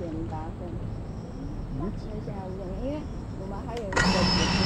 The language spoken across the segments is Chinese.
点八分，那，剩下五点，因为我们还有一个。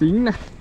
xính này.